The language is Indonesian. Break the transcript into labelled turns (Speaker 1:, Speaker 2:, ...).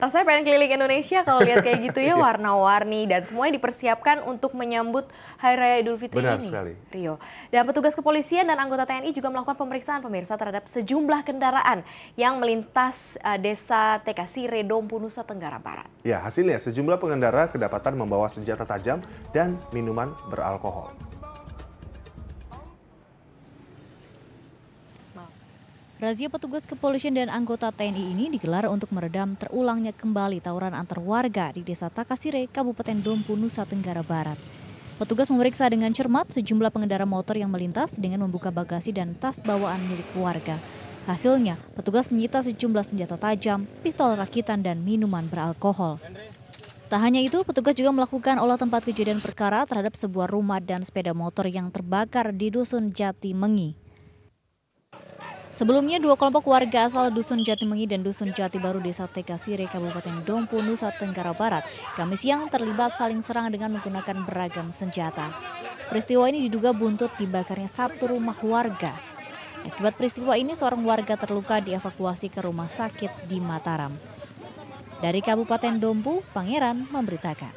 Speaker 1: Rasanya pengen keliling Indonesia kalau lihat kayak gitu ya, warna-warni dan semuanya dipersiapkan untuk menyambut Hari Raya Idul Fitri
Speaker 2: Benar
Speaker 1: ini.
Speaker 2: sekali.
Speaker 1: Rio. Dan petugas kepolisian dan anggota TNI juga melakukan pemeriksaan pemirsa terhadap sejumlah kendaraan yang melintas uh, desa Tekasire, Dompu, Nusa Tenggara Barat.
Speaker 2: Ya, hasilnya sejumlah pengendara kedapatan membawa senjata tajam dan minuman beralkohol.
Speaker 3: Razia petugas kepolisian dan anggota TNI ini digelar untuk meredam terulangnya kembali tawuran antar warga di Desa Takasire, Kabupaten Dompu, Nusa Tenggara Barat. Petugas memeriksa dengan cermat sejumlah pengendara motor yang melintas dengan membuka bagasi dan tas bawaan milik warga. Hasilnya, petugas menyita sejumlah senjata tajam, pistol rakitan, dan minuman beralkohol. Tak hanya itu, petugas juga melakukan olah tempat kejadian perkara terhadap sebuah rumah dan sepeda motor yang terbakar di Dusun Jati Mengi. Sebelumnya, dua kelompok warga asal Dusun Jatimengi dan Dusun Jati Baru Desa Tekasire, Kabupaten Dompu, Nusa Tenggara Barat, Kamis siang terlibat saling serang dengan menggunakan beragam senjata. Peristiwa ini diduga buntut dibakarnya satu rumah warga. Akibat peristiwa ini, seorang warga terluka dievakuasi ke rumah sakit di Mataram. Dari Kabupaten Dompu, Pangeran memberitakan.